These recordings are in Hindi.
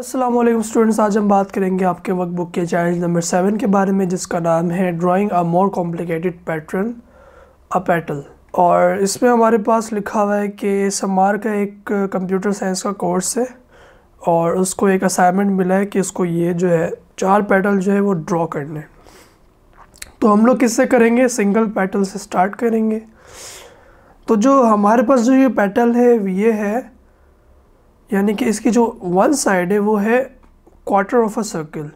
असलम स्टूडेंट्स आज हम बात करेंगे आपके वर्क बुक के चैलेंज नंबर सेवन के बारे में, जिसका नाम है drawing a more complicated pattern a petal और इसमें हमारे पास लिखा हुआ है कि समार का एक कंप्यूटर साइंस का कोर्स है और उसको एक असाइनमेंट मिला है कि उसको ये जो है, चार पेटल जो है वो ड्रॉ करने तो हम लोग किससे करेंगे? सिंगल पेटल से स्टार्ट करेंगे। तो जो हमारे पास जो ये पेटल है, ये है यानी कि इसकी जो वन साइड है, वो है क्वार्टर ऑफ़ अ सर्किल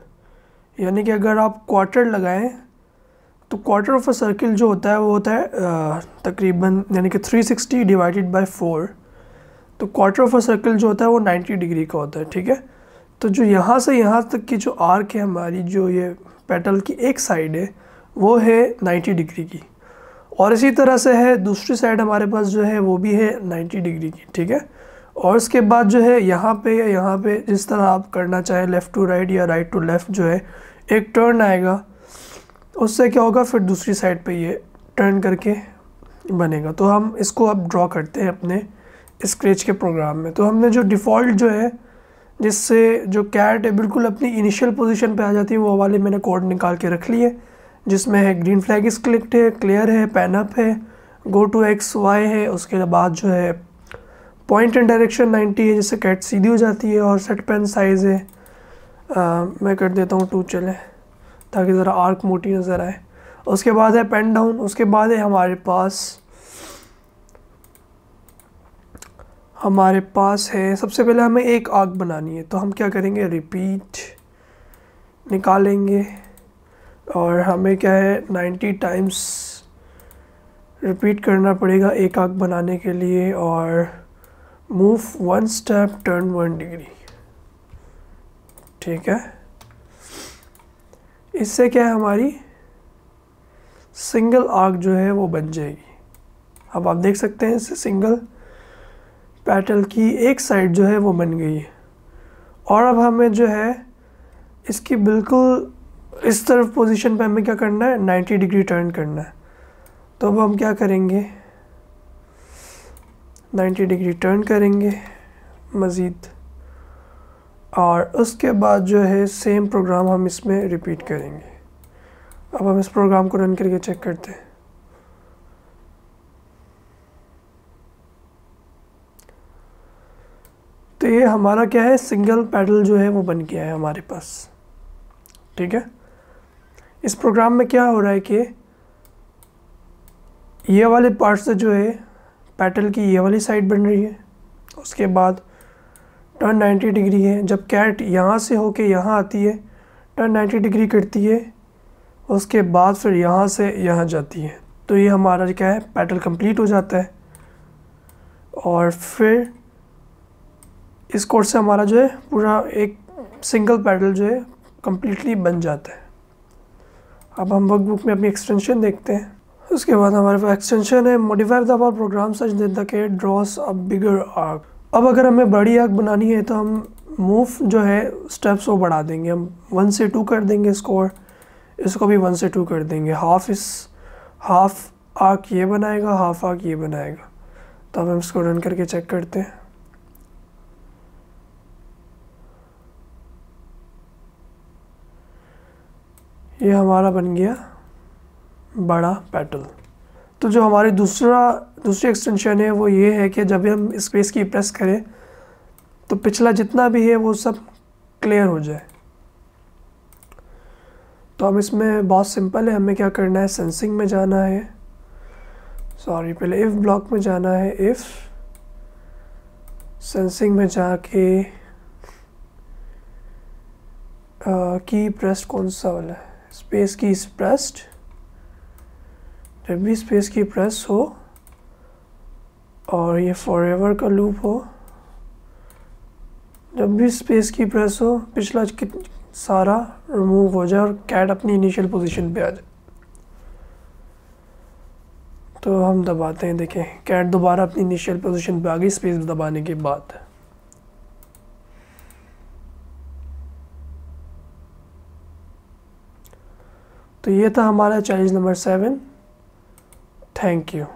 यानी कि अगर आप क्वार्टर लगाएँ तो क्वार्टर ऑफ़ अ सर्किल जो होता है, वो होता है तकरीबन यानी कि 360 डिवाइडेड बाय फोर तो क्वार्टर ऑफ़ अ सर्किल जो होता है, वो 90 डिग्री का होता है, ठीक है? तो जो यहाँ से यहाँ तक की जो आर्क है हमारी, जो ये पेटल की एक साइड है, वो है 90 डिग्री की. और इसी तरह से है, दूसरी साइड हमारे पास जो है, वो भी है 90 डिग्री की, ठीक है? और उसके बाद जो है, यहाँ पे या यहाँ पे जिस तरह आप करना चाहें लेफ़्ट टू राइट या राइट टू लेफ़्ट जो है, एक टर्न आएगा। उससे क्या होगा, फिर दूसरी साइड पे ये टर्न करके बनेगा। तो हम इसको अब ड्रॉ करते हैं अपने स्क्रेच के प्रोग्राम में। तो हमने जो डिफ़ॉल्ट जो है, जिससे जो कैट है, बिल्कुल अपनी इनिशियल पोजीशन पे आ जाती है, वो वाले मैंने कोड निकाल के रख लिए, जिसमें है ग्रीन फ्लैग इस क्लिक्ड है क्लियर है पैन अप है गो टू एक्स वाई है, उसके बाद जो है पॉइंट एंड डायरेक्शन 90 है जिससे कैट सीधी हो जाती है और सेट पेन साइज़ है। आ, मैं कर देता हूँ टू चले। ताकि ज़रा आर्क मोटी नज़र आए। उसके बाद है पेन डाउन उसके बाद है हमारे पास हमारे पास है सबसे पहले हमें एक आग बनानी है। तो हम क्या करेंगे? रिपीट निकालेंगे। और हमें क्या है? 90 टाइम्स रिपीट करना पड़ेगा एक आग बनाने के लिए। और move one step turn one degree ठीक है? इससे क्या है हमारी? सिंगल आर्क जो है वो बन जाएगी। अब आप देख सकते हैं इससे सिंगल पैटल की एक साइड जो है वो बन गई है। और अब हमें जो है इसकी बिल्कुल इस तरफ़ पोजीशन पे हमें क्या करना है? 90 डिग्री टर्न करना है। तो अब हम क्या करेंगे? 90 डिग्री टर्न करेंगे, मज़ीद। और उसके बाद जो है सेम प्रोग्राम हम इसमें रिपीट करेंगे। अब हम इस प्रोग्राम को रन करके चेक करते हैं। तो ये हमारा क्या है सिंगल पैडल जो है, वो बन गया है हमारे पास। ठीक है? इस प्रोग्राम में क्या हो रहा है कि ये वाले पार्ट से जो है पेटल की ये वाली साइड बन रही है। उसके बाद टर्न 90 डिग्री है। जब कैट यहाँ से होके यहाँ आती है टर्न 90 डिग्री करती है, उसके बाद फिर यहाँ से यहाँ जाती है। तो ये हमारा क्या है? पेटल कंप्लीट हो जाता है। और फिर इस कोर्स से हमारा जो है, पूरा एक सिंगल पैडल जो है कम्प्लीटली बन जाता है। अब हम वर्क बुक में अपनी एक्सटेंशन देखते हैं। उसके बाद हमारे पास एक्सटेंशन है modify the program such the के ड्रॉस अ बिगर आर्क अब अगर हमें बड़ी आर्क बनानी है तो हम मूव जो है स्टेप्स वो बढ़ा देंगे। हम वन से टू कर देंगे स्कोर इसको भी वन से टू कर देंगे। हाफ़ इस हाफ़ आर्क ये बनाएगा हाफ़ आर्क ये बनाएगा। तो अब हम इसको रन करके चेक करते हैं। ये हमारा बन गया। बड़ा पेटल तो जो हमारी दूसरा, दूसरी एक्सटेंशन है, वो ये है कि जब हम स्पेस की प्रेस करें तो पिछला जितना भी है, वो सब क्लियर हो जाए। तो हम इसमें बहुत सिंपल है, हमें क्या करना है? सेंसिंग में जाना है। सॉरी पहले इफ़ ब्लॉक में जाना है। इफ़ सेंसिंग में जाके की प्रेस कौन सा वाला है? स्पेस की इस प्रेस्ड जब भी स्पेस की प्रेस हो और ये फॉरएवर का लूप हो। जब भी स्पेस की प्रेस हो, पिछला सारा रिमूव हो जाए और कैट अपनी इनिशियल पोजीशन पे आ जाए। तो हम दबाते हैं, देखें कैट दोबारा अपनी इनिशियल पोजीशन पे आ गई स्पेस दबाने के बाद। तो ये था हमारा challenge number seven thank you